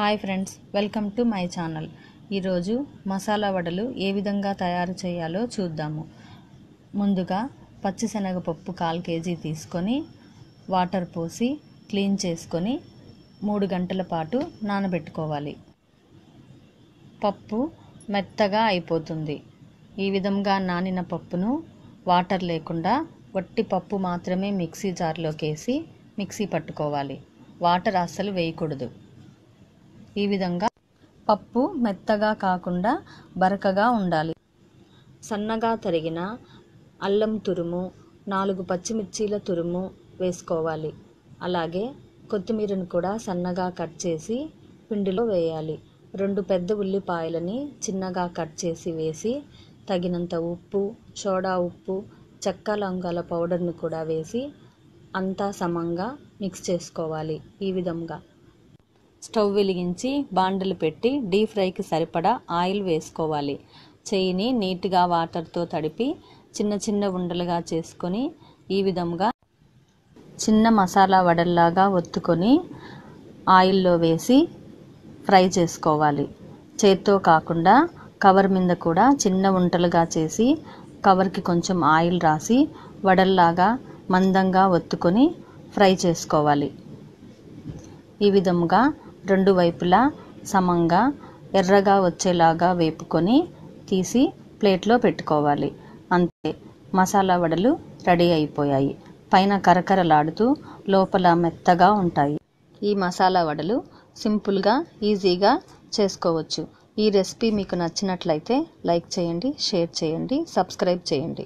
Hi friends welcome to my channel. ఈరోజు మసాలా వడలు ఏ విధంగా తయారు చేయాలో చూద్దాము. ముందుగా పచ్చిశనగపప్పు కాల్ కేజీ తీసుకొని వాటర్ పోసి క్లీన్ చేసుకొని మూడు గంటల పాటు నానబెట్టుకోవాలి. పప్పు మెత్తగా అయిపోతుంది. ఈ విధంగా నానిన పప్పును వాటర్ లేకుండా వట్టి పప్పు మాత్రమే మిక్సీ జార్లోకి వేసి మిక్సీ పట్టుకోవాలి. వాటర్ అస్సలు వేయకూడదు. ఈ విధంగా పప్పు మెత్తగా కాకుండా బరకగా ఉండాలి. సన్నగా తరిగిన అల్లం తురుము నాలుగు పచ్చిమిర్చీల తురుము వేసుకోవాలి. అలాగే కొత్తిమీరను కూడా సన్నగా కట్ చేసి పిండిలో వేయాలి. రెండు పెద్ద ఉల్లిపాయలని చిన్నగా కట్ చేసి వేసి తగినంత ఉప్పు సోడా ఉప్పు చెక్క లవంగాల పౌడర్ను కూడా వేసి అంతా సమంగా మిక్స్ చేసుకోవాలి ఈ విధంగా. స్టవ్ వెలిగించి బాండలు పెట్టి డీప్ ఫ్రైకి సరిపడా ఆయిల్ వేసుకోవాలి. చెయ్యిని నీట్గా వాటర్తో తడిపి చిన్న చిన్న ఉండలుగా చేసుకొని ఈ విధంగా చిన్న మసాలా వడల్లాగా ఒత్తుకొని ఆయిల్లో వేసి ఫ్రై చేసుకోవాలి. చేత్తో కాకుండా కవర్ మీద కూడా చిన్న ఉంటలుగా చేసి కవర్కి కొంచెం ఆయిల్ రాసి వడల్లాగా మందంగా ఒత్తుకొని ఫ్రై చేసుకోవాలి. ఈ విధముగా రెండు వైపులా సమంగా ఎర్రగా వచ్చేలాగా వేపుకొని తీసి ప్లేట్లో పెట్టుకోవాలి. అంతే మసాలా వడలు రెడీ అయిపోయాయి. పైన కరకరలాడుతూ లోపల మెత్తగా ఉంటాయి. ఈ మసాలా వడలు సింపుల్గా ఈజీగా చేసుకోవచ్చు. ఈ రెసిపీ మీకు నచ్చినట్లయితే లైక్ చేయండి షేర్ చేయండి సబ్స్క్రైబ్ చేయండి.